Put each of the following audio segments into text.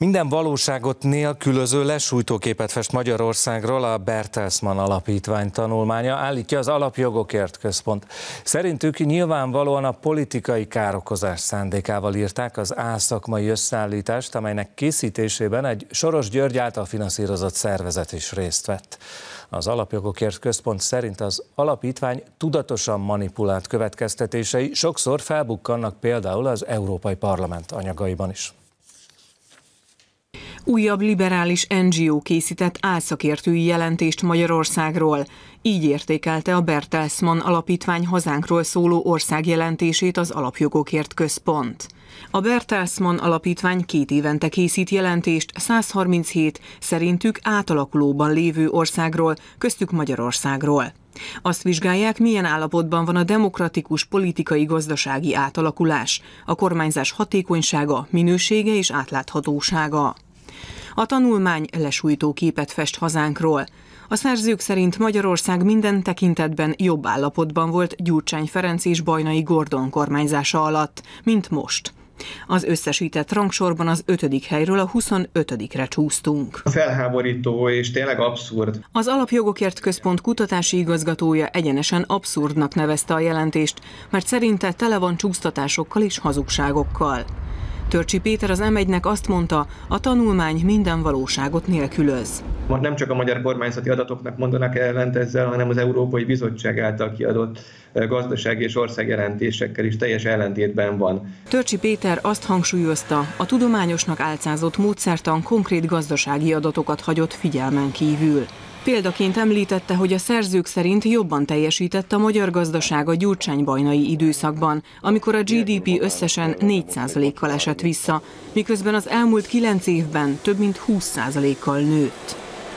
Minden valóságot nélkülöző lesújtóképet fest Magyarországról a Bertelsmann Alapítvány tanulmánya, állítja az Alapjogokért Központ. Szerintük nyilvánvalóan a politikai károkozás szándékával írták az álszakmai összeállítást, amelynek készítésében egy Soros György által finanszírozott szervezet is részt vett. Az Alapjogokért Központ szerint az alapítvány tudatosan manipulált következtetései sokszor felbukkannak például az Európai Parlament anyagaiban is. Újabb liberális NGO készített álszakértői jelentést Magyarországról. Így értékelte a Bertelsmann Alapítvány hazánkról szóló országjelentését az Alapjogokért Központ. A Bertelsmann Alapítvány két évente készít jelentést 137 szerintük átalakulóban lévő országról, köztük Magyarországról. Azt vizsgálják, milyen állapotban van a demokratikus politikai gazdasági átalakulás, a kormányzás hatékonysága, minősége és átláthatósága. A tanulmány lesújtó képet fest hazánkról. A szerzők szerint Magyarország minden tekintetben jobb állapotban volt Gyurcsány Ferenc és Bajnai Gordon kormányzása alatt, mint most. Az összesített rangsorban az ötödik helyről a 25-re csúsztunk. Felháborító és tényleg abszurd. Az Alapjogokért Központ kutatási igazgatója egyenesen abszurdnak nevezte a jelentést, mert szerinte tele van csúsztatásokkal és hazugságokkal. Törcsi Péter az M1-nek azt mondta, a tanulmány minden valóságot nélkülöz. Nem csak a magyar kormányzati adatoknak mondanak ellent ezzel, hanem az Európai Bizottság által kiadott eh, gazdasági és országjelentésekkel is teljes ellentétben van. Törcsi Péter azt hangsúlyozta, a tudományosnak álcázott módszertan konkrét gazdasági adatokat hagyott figyelmen kívül. Példaként említette, hogy a szerzők szerint jobban teljesített a magyar gazdaság a gyurcsány-bajnai időszakban, amikor a GDP összesen 4%-kal esett vissza, miközben az elmúlt 9 évben több mint 20%-kal nőtt.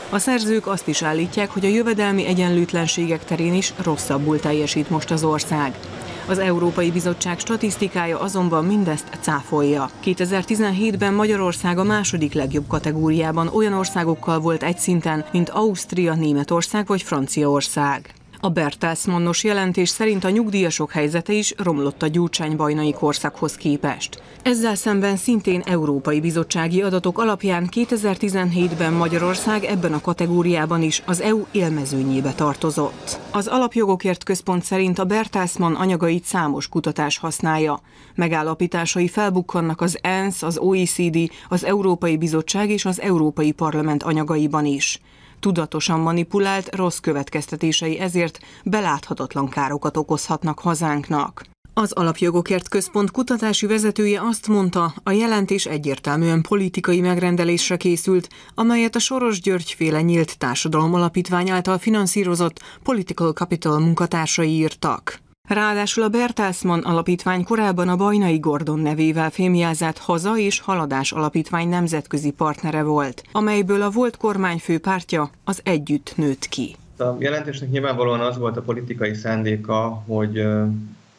A szerzők azt is állítják, hogy a jövedelmi egyenlőtlenségek terén is rosszabbul teljesít most az ország. Az Európai Bizottság statisztikája azonban mindezt cáfolja. 2017-ben Magyarország a második legjobb kategóriában olyan országokkal volt egy szinten, mint Ausztria, Németország vagy Franciaország. A Bertelsmannos jelentés szerint a nyugdíjasok helyzete is romlott a gyurcsány-bajnai korszakhoz képest. Ezzel szemben szintén Európai Bizottsági adatok alapján 2017-ben Magyarország ebben a kategóriában is az EU élmezőnyébe tartozott. Az Alapjogokért Központ szerint a Bertelsmann anyagait számos kutatás használja. Megállapításai felbukkannak az ENSZ, az OECD, az Európai Bizottság és az Európai Parlament anyagaiban is tudatosan manipulált rossz következtetései ezért beláthatatlan károkat okozhatnak hazánknak. Az Alapjogokért Központ kutatási vezetője azt mondta, a jelentés egyértelműen politikai megrendelésre készült, amelyet a Soros György féle nyílt társadalom alapítvány által finanszírozott Political Capital munkatársai írtak. Ráadásul a Bertelsmann alapítvány korábban a Bajnai Gordon nevével fémjelzett Haza és Haladás alapítvány nemzetközi partnere volt, amelyből a volt kormányfő pártja az Együtt nőtt ki. A jelentésnek nyilvánvalóan az volt a politikai szándéka, hogy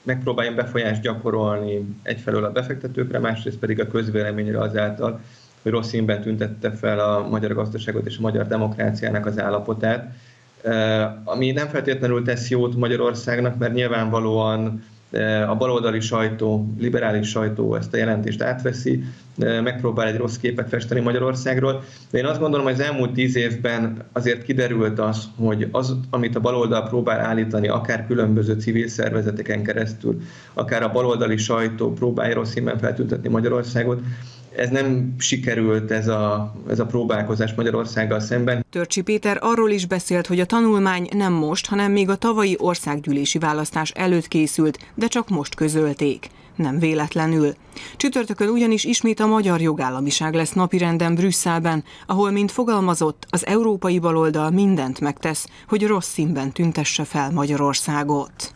megpróbáljon befolyást gyakorolni egyfelől a befektetőkre, másrészt pedig a közvéleményre azáltal, hogy rossz színben tüntette fel a magyar gazdaságot és a magyar demokráciának az állapotát ami nem feltétlenül tesz jót Magyarországnak, mert nyilvánvalóan a baloldali sajtó, liberális sajtó ezt a jelentést átveszi, megpróbál egy rossz képet festeni Magyarországról. De én azt gondolom, hogy az elmúlt tíz évben azért kiderült az, hogy az, amit a baloldal próbál állítani, akár különböző civil szervezeteken keresztül, akár a baloldali sajtó próbálja rossz színben feltüntetni Magyarországot, ez nem sikerült ez a, ez a próbálkozás Magyarországgal szemben. Törcsi Péter arról is beszélt, hogy a tanulmány nem most, hanem még a tavalyi országgyűlési választás előtt készült, de csak most közölték. Nem véletlenül. Csütörtökön ugyanis ismét a magyar jogállamiság lesz napirenden Brüsszelben, ahol, mint fogalmazott, az európai baloldal mindent megtesz, hogy rossz színben tüntesse fel Magyarországot.